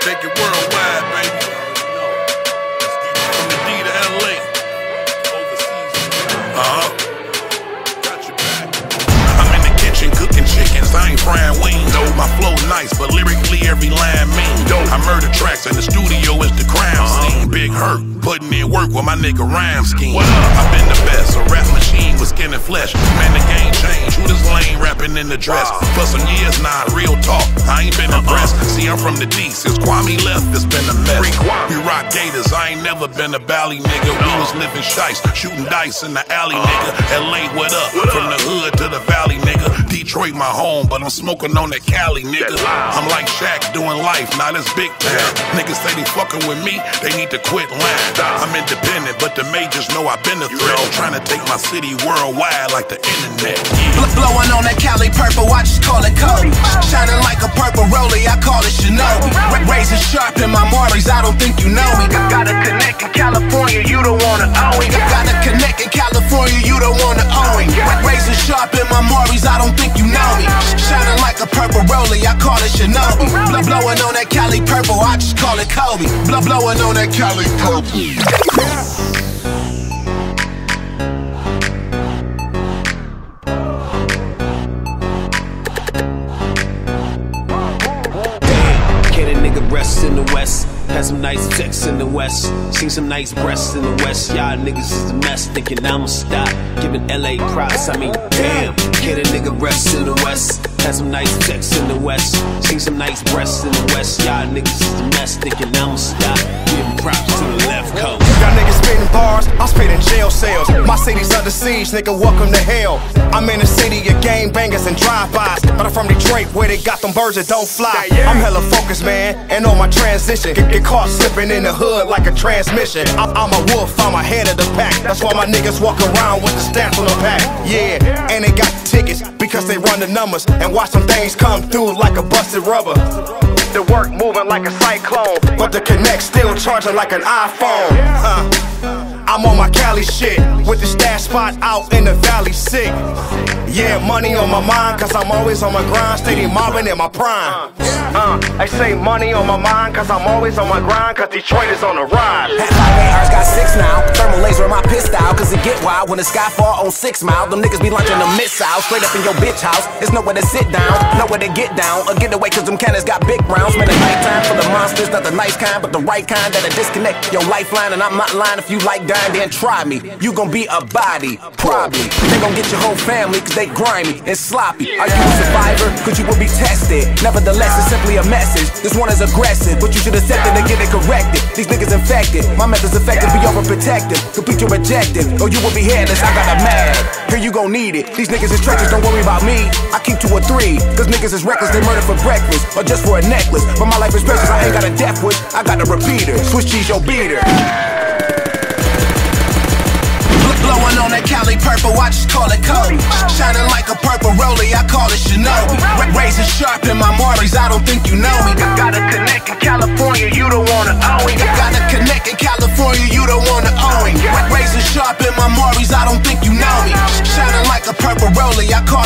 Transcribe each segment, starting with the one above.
Take it worldwide, baby. From the D to LA. overseas. Uh-huh. I'm in the kitchen cooking chickens. I ain't frying wings. Though my flow nice, but lyrically every line mean. Dope. I murder tracks in the studio, it's the crime uh-huh. scene. Big Herk, putting in work with my nigga Reime Scheme. What up? I've been the best, a rap machine with skin and flesh. Man, the game changed. Who this lame rapping in the dress? For some years, nah, real talk. I ain't been a uh-uh. I'm from the D. Since Kwame left, it's been a mess. Rock gators, I ain't never been a bally nigga. We was living shice, shooting dice in the alley, uh-huh. nigga. LA, what up? From the hood to the valley, nigga. Detroit, my home, but I'm smoking on that Cali, nigga. I'm like Shaq doing life, not as big time. Niggas say they fucking with me, they need to quit lying. I'm independent, but the majors know I've been a threat. Trying to take my city worldwide like the internet. Yeah. Blowing on that Cali purple, I just call it Kobe. Shining like a purple rollie, I call it. Ra- Razor sharp in my Marlies, I don't think you know me. Got a connect in California, you don't wanna own it. Got a connect in California, you don't wanna own it. Ra- Razor sharp in my Marlies, I don't think you know me. Shining like a purple rollie, I call it Shinobi. Bl- blowing on that Cali purple, I just call it Kobe. Bl- blowing on that Cali purple. In the west? Had some nice chicks in the west. Seen some nice breasts in the west. Y'all niggas is a mess. Thinking I'ma stop giving LA props. I mean, damn. Can a nigga rest in the west? Had some nice chicks in the west. Seen some nice breasts in the west. Y'all niggas is a mess. Thinking I'ma stop giving props to the left coast. Y'all niggas spitting bars, I'm spitting jail cells. My city's under siege, nigga, welcome to hell. I'm in a city of game bangers and drive-bys. But I'm from Detroit, where they got them birds that don't fly. I'm hella focused, man, and on my transition. Get, get caught slipping in the hood like a transmission. I'm, I'm a wolf, I'm ahead of the pack. That's why my niggas walk around with the stamps on the pack. Yeah, and they got because they run the numbers and watch some things come through like a busted rubber. The work moving like a cyclone, but the connect still charging like an iPhone. Uh, I'm on my Cali shit with the stash spot out in the valley sick. Yeah, money on my mind, cause I'm always on my grind, steady mobbing in my prime. Uh, I say money on my mind, cause I'm always on my grind, cause Detroit is on the rise. That 58 got six it get wild when the sky fall on six mile. Them niggas be launching a missile straight up in your bitch house. It's nowhere to sit down, nowhere to get down, or get away, cause them cannons got big rounds. Man, it's nighttime for the monsters, not the nice kind, but the right kind that'll disconnect your lifeline. And I'm not lying if you like dying, then try me. You gon' be a body, probably. They gon' get your whole family, cause they grimy and sloppy. Are you a survivor? Cause you will be tested. Nevertheless, it's simply a message. This one is aggressive, but you should accept it and get it corrected. These niggas infected. My method's effective, be overprotective. Complete your objective, or you will be headless. I got a mad. Here you gon' need it. These niggas is treacherous, don't worry about me. I keep two or three. Cause niggas is reckless, they murder for breakfast, or just for a necklace. But my life is precious, I ain't got a death wish, I got a repeater. Swiss cheese your beater. Look blowing on that Cali purple, I just call it Kobe. Shining like a purple rollie, I call it Shinobi. Ra- Razor sharp in my Marlies, I don't think you know me.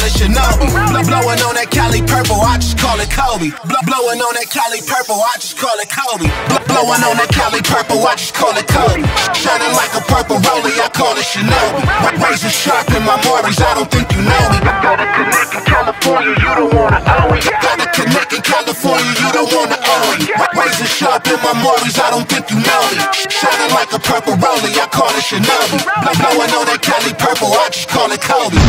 Call it blowing on that Cali purple, I just call it Kobe. Blow- blowing on that Cali purple, I just call it Kobe. Blow- blowing on that Cali purple, I just call it Kobe. Shining like a purple rollie, I call it Shinobi. Ra- Razor sharp in my Marlies, I don't think you know me. I Got a connect in California, you don't wanna own it. Got a connect in California, you don't wanna own it. Ra- Razor sharp in my Marlies, I don't think you know me. Shining like a purple rollie, I call it Shinobi. Blow- blowing on that Cali purple, I just call it Kobe.